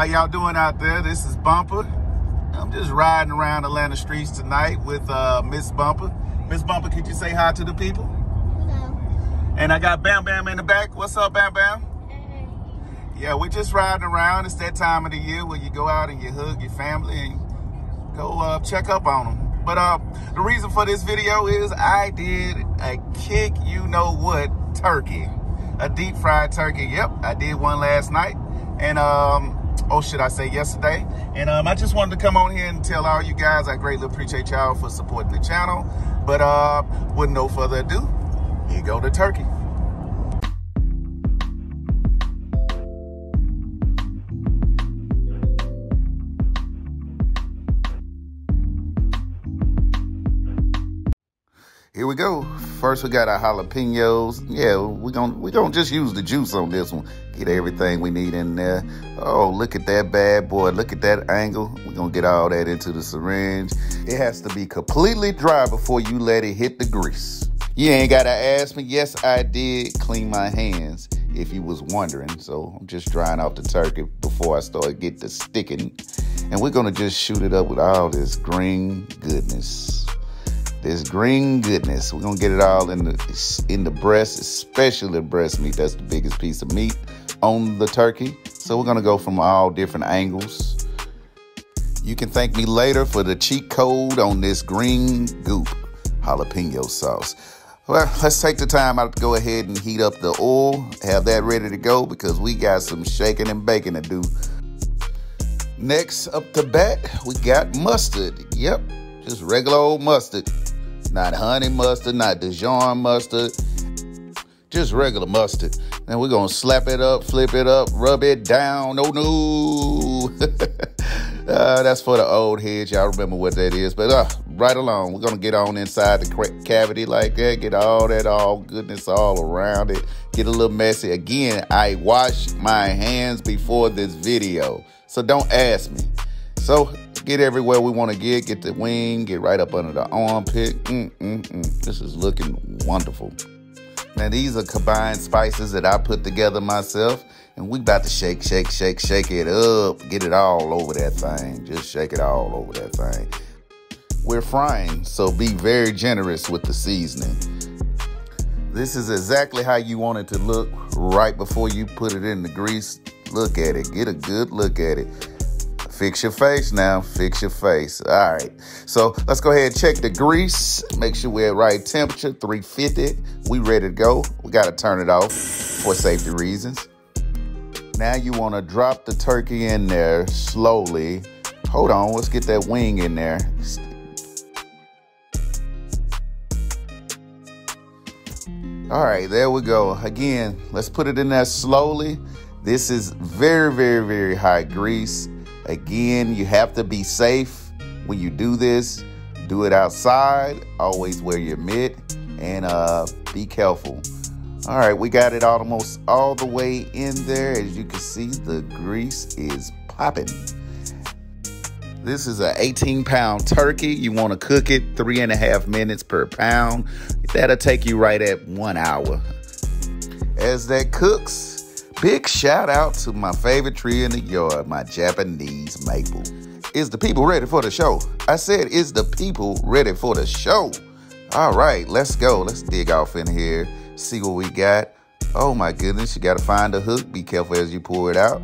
How y'all doing out there? This is Bumper. I'm just riding around Atlanta streets tonight with uh, Miss Bumper. Miss Bumper, could you say hi to the people? Hello. And I got Bam Bam in the back. What's up, Bam Bam? Hey. Yeah, we're just riding around. It's that time of the year where you go out and you hug your family and go uh, check up on them. But uh, the reason for this video is I did a kick you know what turkey. A deep fried turkey. Yep, I did one last night. And um, oh should I say yesterday. And um, I just wanted to come on here and tell all you guys I greatly appreciate y'all for supporting the channel. But uh, with no further ado, here go the turkey. Here we go. First, we got our jalapenos. Yeah, we're gonna we gonna just use the juice on this one. Get everything we need in there. Oh, look at that bad boy. Look at that angle. We're gonna get all that into the syringe. It has to be completely dry before you let it hit the grease. You ain't gotta ask me. Yes, I did clean my hands. If you was wondering, so I'm just drying off the turkey before I start get the sticking, and we're gonna just shoot it up with all this green goodness this green goodness. We're gonna get it all in the in the breast, especially the breast meat. That's the biggest piece of meat on the turkey. So we're gonna go from all different angles. You can thank me later for the cheat code on this green goop jalapeno sauce. Well, let's take the time out to go ahead and heat up the oil, have that ready to go because we got some shaking and baking to do. Next up the bat, we got mustard. Yep, just regular old mustard. Not honey mustard, not Dijon mustard, just regular mustard. And we're gonna slap it up, flip it up, rub it down. Oh no! uh, that's for the old heads. Y'all remember what that is. But uh, right along, we're gonna get on inside the cavity like that, get all that all goodness all around it, get a little messy. Again, I washed my hands before this video, so don't ask me. So get everywhere we want to get. Get the wing, get right up under the armpit. Mm, mm, mm. This is looking wonderful. Now these are combined spices that I put together myself, and we about to shake, shake, shake, shake it up, get it all over that thing. Just shake it all over that thing. We're frying, so be very generous with the seasoning. This is exactly how you want it to look right before you put it in the grease. Look at it, get a good look at it. Fix your face now. Fix your face. All right. So let's go ahead and check the grease. Make sure we're at right temperature, 350. We ready to go. We got to turn it off for safety reasons. Now you want to drop the turkey in there slowly. Hold on. Let's get that wing in there. All right, there we go. Again, let's put it in there slowly. This is very, very, very high grease. Again, you have to be safe when you do this. Do it outside. Always wear your mitt and uh, be careful. All right, we got it almost all the way in there. As you can see, the grease is popping. This is an 18 pound turkey. You want to cook it three and a half minutes per pound. That'll take you right at one hour. As that cooks, Big shout out to my favorite tree in the yard, my Japanese maple. Is the people ready for the show? I said, is the people ready for the show? All right, let's go. Let's dig off in here, see what we got. Oh my goodness, you gotta find the hook. Be careful as you pour it out.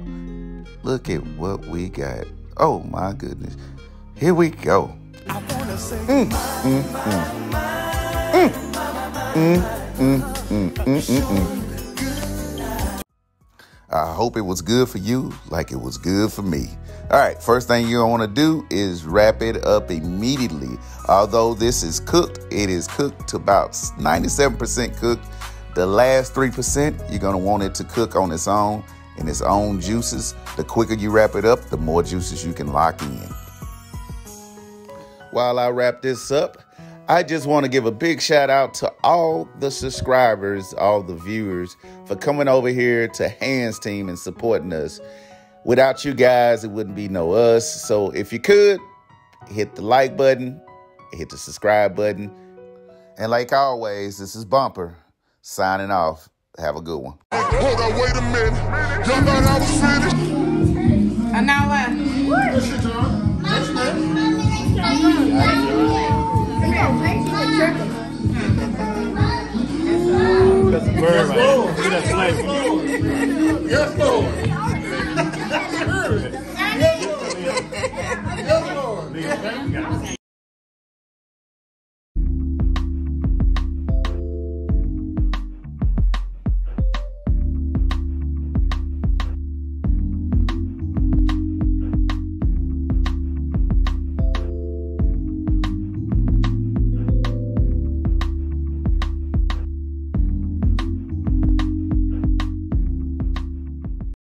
Look at what we got. Oh my goodness. Here we go. Mm, mm, mm. Mm, mm, mm, mm, mm, mm, mm. I hope it was good for you like it was good for me. All right, first thing you're gonna want to do is wrap it up immediately. Although this is cooked, it is cooked to about 97% cooked. The last 3%, you're gonna want it to cook on its own in its own juices. The quicker you wrap it up, the more juices you can lock in. While I wrap this up, I just want to give a big shout out to all the subscribers, all the viewers for coming over here to Hands Team and supporting us. Without you guys, it wouldn't be no us. So if you could, hit the like button, hit the subscribe button. And like always, this is Bumper signing off. Have a good one. Hold on, wait a minute. Y'all thought I was finished? And now what? Yes, Lord. Yes, Lord.